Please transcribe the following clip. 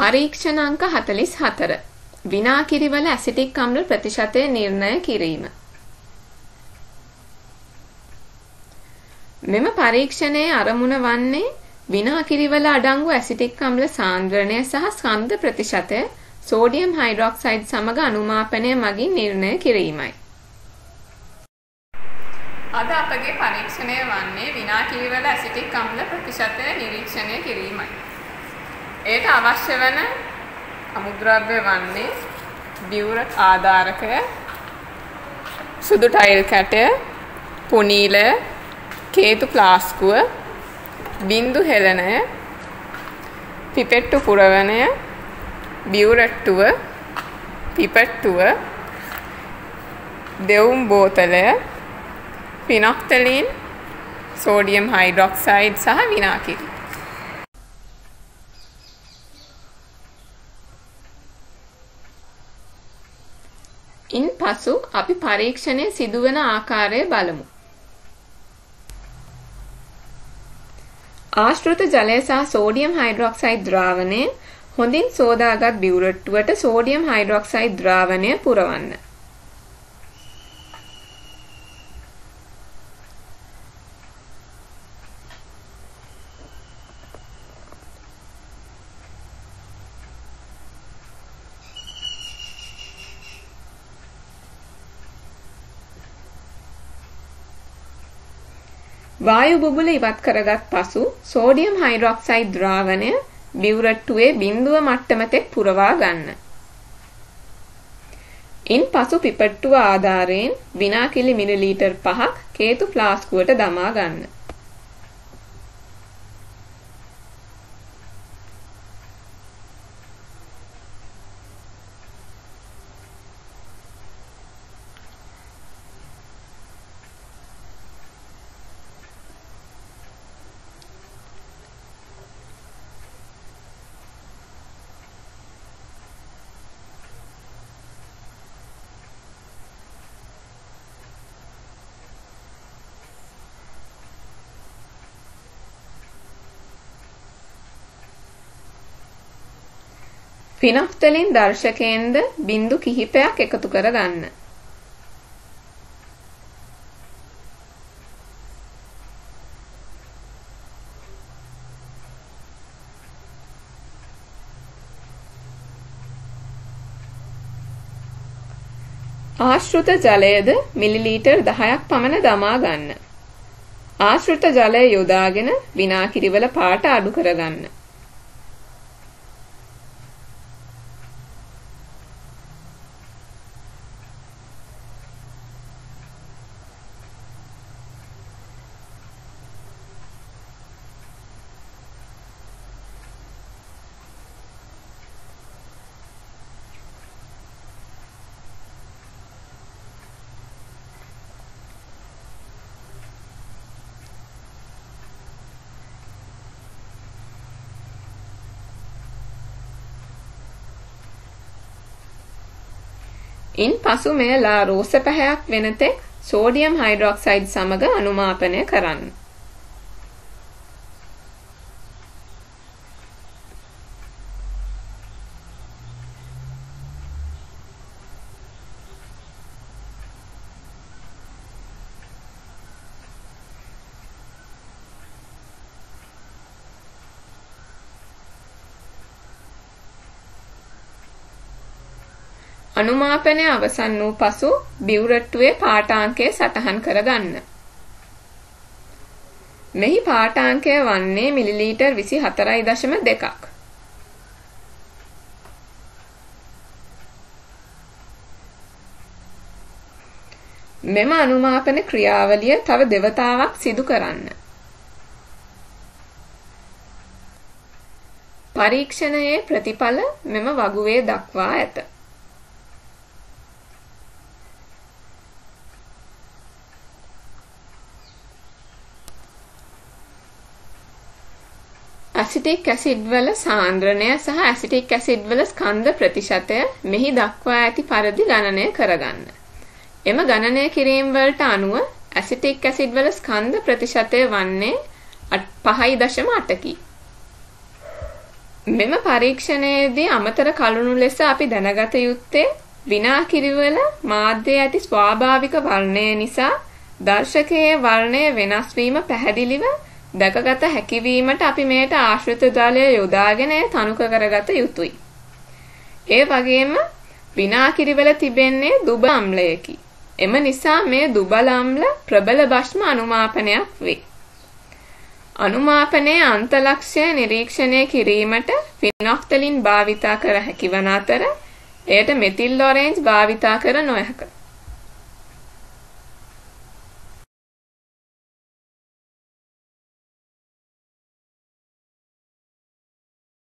පරීක්ෂණ අංක 44 විනාකිරිවල ඇසිටික් අම්ල ප්‍රතිශතය නිර්ණය කිරීම. මෙම පරීක්ෂණයේ අරමුණ වන්නේ විනාකිරිවල අඩංගු ඇසිටික් අම්ල සාන්ද්‍රණය සහ ස්කන්ධ ප්‍රතිශතය සෝඩියම් හයිඩ්‍රොක්සයිඩ් සමග අනුමාපනය මගින් නිර්ණය කිරීමයි. අද අපගේ පරීක්ෂණය වන්නේ විනාකිරිවල ඇසිටික් අම්ල ප්‍රතිශතය නිරීක්ෂණය කිරීමයි. එයට අවශ්‍ය වන අමුද්‍රව්‍ය වන්නේ බිවුර ආධාරකය සුදු ටයිල් කැටය පුනීලය කේතු ප්ලාස්කුව බින්දු හෙලනය පිපෙට්ටු පුරවණය බිවුරට්ටුව පිපට්ටුව දෙවුම් බෝතලය ෆිනොක්තලීන් සෝඩියම් හයිඩ්‍රොක්සයිඩ් සහ විනාකිරි. ඉන් පසු අපි පරීක්ෂණය සිදුවන ආකාරය බලමු. ආශ්‍රිත ජලය සහ සෝඩියම් හයිඩ්‍රොක්සයිඩ් ද්‍රාවණයෙන් හොඳින් සෝදාගත් බිවුරට්ටුවට සෝඩියම් හයිඩ්‍රොක්සයිඩ් ද්‍රාවණය පුරවන්න. වායු බුබුල ඉවත් කරගත් පසු සෝඩියම් හයිඩ්‍රොක්සයිඩ් ද්‍රාවණය බිවුරට්ටුවේ බිඳුව මට්ටම තෙක් පුරවා ගන්න. ඉන් පසු පිපට්ටුව ආධාරයෙන් විනාකිලි මිලිලීටර් 5ක් කේතු ෆ්ලාස්කුවට දමා ගන්න. ෆිනොෆ්තලින් දර්ශකයෙන්ද බිඳු කිහිපයක් එකතු කර ගන්න. ආශ්‍රිත ජලයද මිලිලීටර් 10ක් පමණ දමා ගන්න. ආශ්‍රිත ජලය යොදාගෙන විනාකිරිවල පාට අඩු කරගන්න. ඉන් පසු මෙය ලා රෝස පැහැයක් වෙනතෙක් සෝඩියම් හයිඩ්‍රොක්සයිඩ් සමග අනුමාපනය කරන්න. අනුමාපනය අවසන් වූ පසු බිවුරට්ටුවේ පාඨාංකය සටහන් කර ගන්න. මෙහි පාඨාංකය වන්නේ මිලිලීටර් 24.2ක්. මෙම අනුමාපන ක්‍රියාවලිය තව දෙවතාවක් සිදු කරන්න. පරීක්ෂණයේ ප්‍රතිඵල මෙම වගුවේ දක්වා ඇත. ඇසිටික් ඇසිඩ් වල සාන්ද්‍රණය සහ ඇසිටික් ඇසිඩ් වල ස්කන්ධ ප්‍රතිශතය මෙහි දක්වා ඇති පරිදි ගණනය කරගන්න. එම ගණනය කිරීම වලට අනුව ඇසිටික් ඇසිඩ් වල ස්කන්ධ ප්‍රතිශතය වන්නේ 5.8කි. මෙම පරීක්ෂණයේදී අමතර කරුණු ලෙස අපි දැනගත යුත්තේ විනාකිරිවල මාධ්‍යයේ ඇති ස්වාභාවික වර්ණය නිසා දර්ශකයේ වර්ණය වෙනස් වීම පැහැදිලිව දැකගත හැකිවීමට අපි මේට ආශ්‍රිත ජලය යොදාගෙන තනුක කරගත යුතුයි. ඒ වගේම විනාකිරිවල තිබෙන්නේ දුබ අම්ලයකි. එම නිසා මේ දුබල අම්ල ප්‍රබල භෂ්ම අනුමාපනයක් වේ. අනුමාපනයේ අන්තලක්ෂය නිරීක්ෂණය කිරීමට ෆිනොෆ්තලින් භාවිතා කර හැකිවන අතර එයට මෙතිල් ලොරේන්ජ් භාවිතා කර නොහැක.